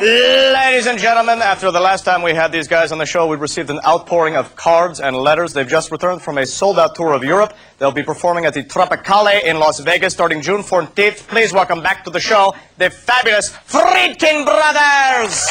Ladies and gentlemen, after the last time we had these guys on the show, we received an outpouring of cards and letters. They've just returned from a sold-out tour of Europe. They'll be performing at the Tropicale in Las Vegas starting June 14th. Please welcome back to the show the fabulous Freaking Brothers!